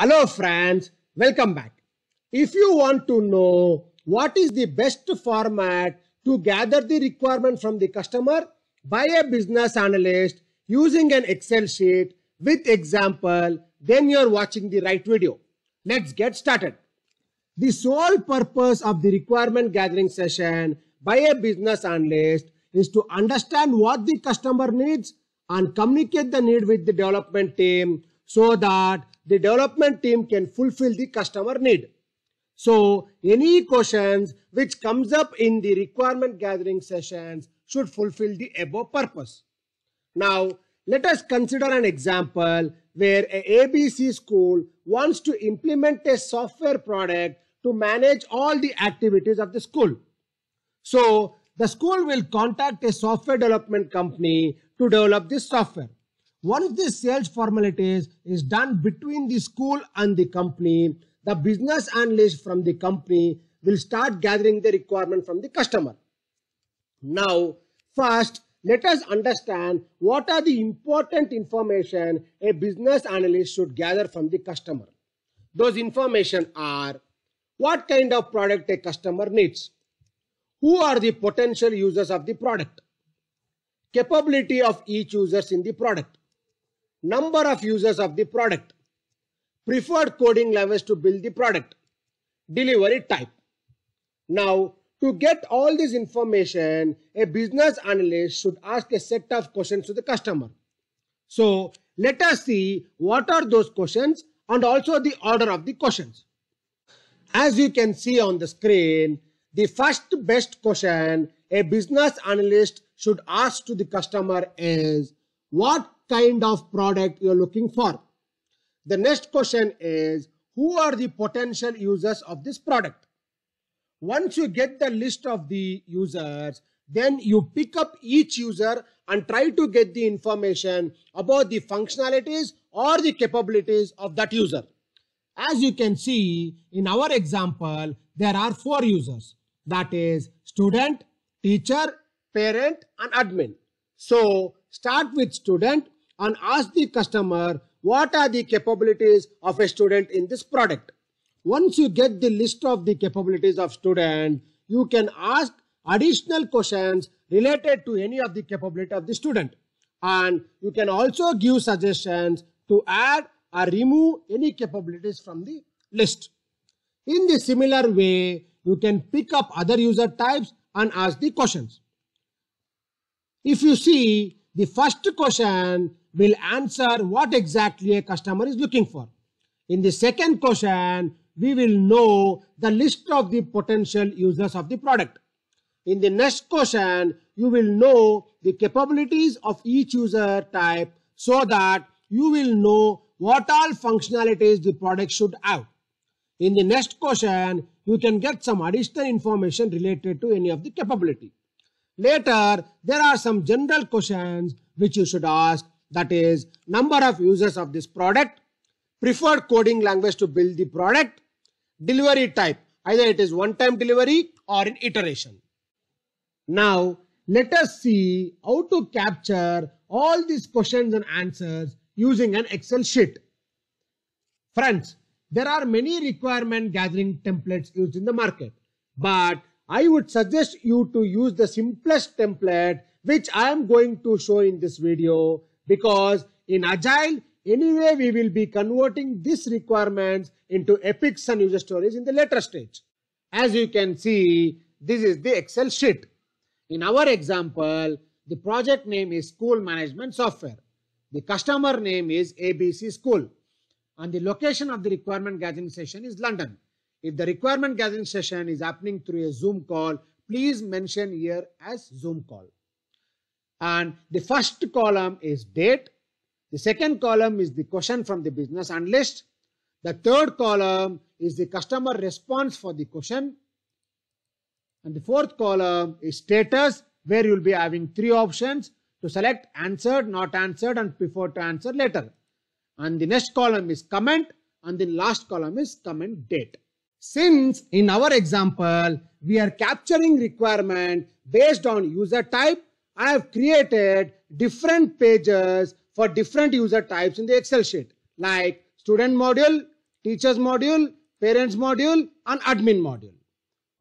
Hello friends, welcome back. If you want to know what is the best format to gather the requirement from the customer by a business analyst using an Excel sheet with example, then you're watching the right video. Let's get started. The sole purpose of the requirement gathering session by a business analyst is to understand what the customer needs and communicate the need with the development team so that the development team can fulfill the customer need. So any questions which comes up in the requirement gathering sessions should fulfill the above purpose. Now let us consider an example where a ABC school wants to implement a software product to manage all the activities of the school. So the school will contact a software development company to develop this software. Once the sales formalities is done between the school and the company, the business analyst from the company will start gathering the requirement from the customer. Now, first, let us understand what are the important information a business analyst should gather from the customer. Those information are what kind of product a customer needs, who are the potential users of the product, capability of each users in the product, number of users of the product, preferred coding language to build the product, delivery type. Now, to get all this information, a business analyst should ask a set of questions to the customer. So, let us see what are those questions and also the order of the questions. As you can see on the screen, the first best question a business analyst should ask to the customer is what kind of product you're looking for. The next question is who are the potential users of this product? Once you get the list of the users, then you pick up each user and try to get the information about the functionalities or the capabilities of that user. As you can see in our example, there are four users. That is student, teacher, parent and admin. So start with student and ask the customer what are the capabilities of a student in this product. Once you get the list of the capabilities of student, you can ask additional questions related to any of the capability of the student. And you can also give suggestions to add or remove any capabilities from the list. In the similar way, you can pick up other user types and ask the questions. If you see, the first question will answer what exactly a customer is looking for. In the second question, we will know the list of the potential users of the product. In the next question, you will know the capabilities of each user type so that you will know what all functionalities the product should have. In the next question, you can get some additional information related to any of the capability. Later, there are some general questions which you should ask that is number of users of this product, preferred coding language to build the product, delivery type, either it is one-time delivery or in iteration. Now, let us see how to capture all these questions and answers using an Excel sheet. Friends, there are many requirement gathering templates used in the market, but I would suggest you to use the simplest template which I am going to show in this video because in Agile, anyway, we will be converting these requirements into epics and user stories in the later stage. As you can see, this is the Excel sheet. In our example, the project name is School Management Software. The customer name is ABC School. And the location of the requirement gathering session is London. If the requirement gathering session is happening through a Zoom call, please mention here as Zoom call and the first column is date. The second column is the question from the business analyst. The third column is the customer response for the question. And the fourth column is status where you will be having three options to select answered, not answered and prefer to answer later. And the next column is comment and the last column is comment date. Since in our example, we are capturing requirement based on user type I have created different pages for different user types in the Excel sheet like student module, teachers module, parents module and admin module.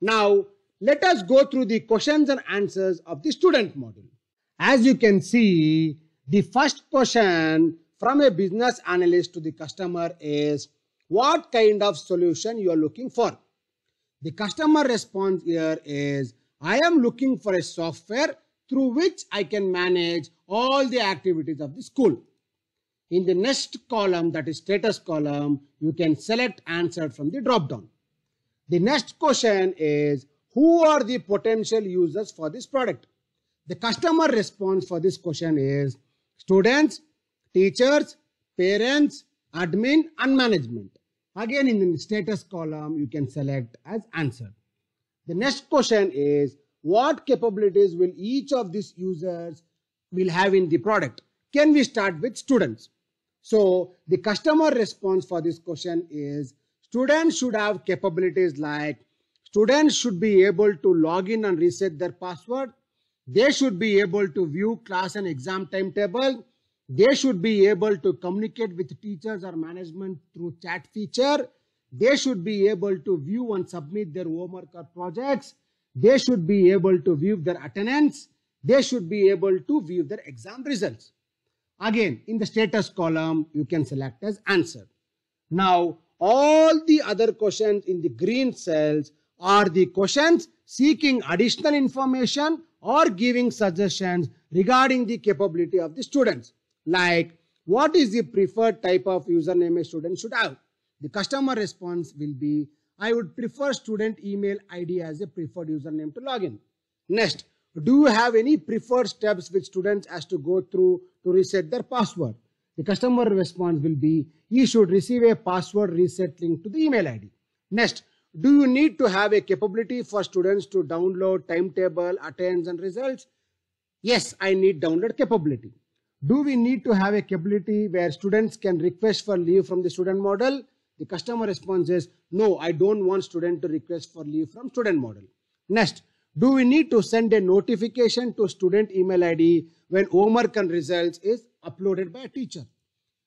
Now let us go through the questions and answers of the student module. As you can see, the first question from a business analyst to the customer is what kind of solution you are looking for. The customer response here is I am looking for a software through which I can manage all the activities of the school. In the next column, that is status column, you can select answer from the drop down. The next question is who are the potential users for this product? The customer response for this question is students, teachers, parents, admin and management. Again in the status column you can select as answer. The next question is what capabilities will each of these users will have in the product? Can we start with students? So the customer response for this question is students should have capabilities like students should be able to log in and reset their password. They should be able to view class and exam timetable. They should be able to communicate with teachers or management through chat feature. They should be able to view and submit their homework or projects. They should be able to view their attendance. They should be able to view their exam results. Again, in the status column, you can select as answer. Now, all the other questions in the green cells are the questions seeking additional information or giving suggestions regarding the capability of the students like what is the preferred type of username a student should have. The customer response will be, I would prefer student email ID as a preferred username to login. Next, do you have any preferred steps which students has to go through to reset their password? The customer response will be, you should receive a password reset link to the email ID. Next, do you need to have a capability for students to download timetable, attendance and results? Yes, I need download capability. Do we need to have a capability where students can request for leave from the student model? The customer response is, no, I don't want student to request for leave from student model. Next, do we need to send a notification to student email ID when homework and results is uploaded by a teacher?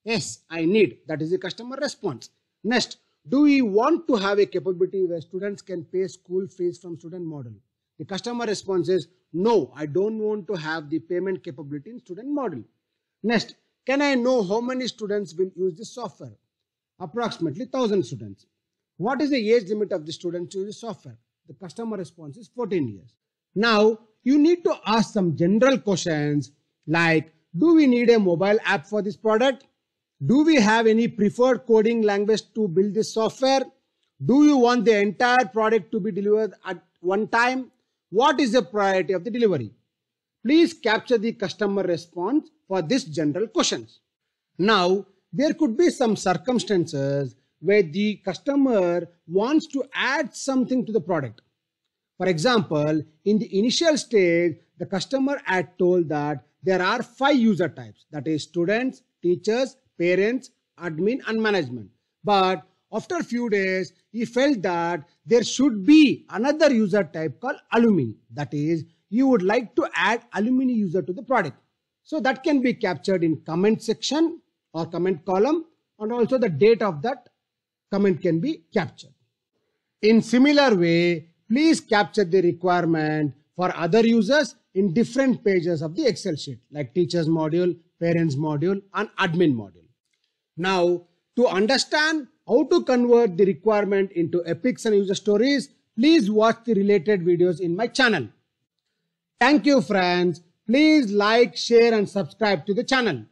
Yes, I need. That is the customer response. Next, do we want to have a capability where students can pay school fees from student model? The customer response is, no, I don't want to have the payment capability in student model. Next, can I know how many students will use this software? Approximately 1000 students. What is the age limit of the students to use software? The customer response is 14 years. Now, you need to ask some general questions like, do we need a mobile app for this product? Do we have any preferred coding language to build this software? Do you want the entire product to be delivered at one time? What is the priority of the delivery? Please capture the customer response for these general questions. Now, there could be some circumstances where the customer wants to add something to the product. For example, in the initial stage, the customer had told that there are five user types that is students, teachers, parents, admin and management. But after a few days, he felt that there should be another user type called alumni. That is, you would like to add alumni user to the product. So that can be captured in comment section or comment column and also the date of that comment can be captured. In similar way, please capture the requirement for other users in different pages of the Excel sheet like teachers module, parents module and admin module. Now, to understand how to convert the requirement into epics and user stories, please watch the related videos in my channel. Thank you friends. Please like, share and subscribe to the channel.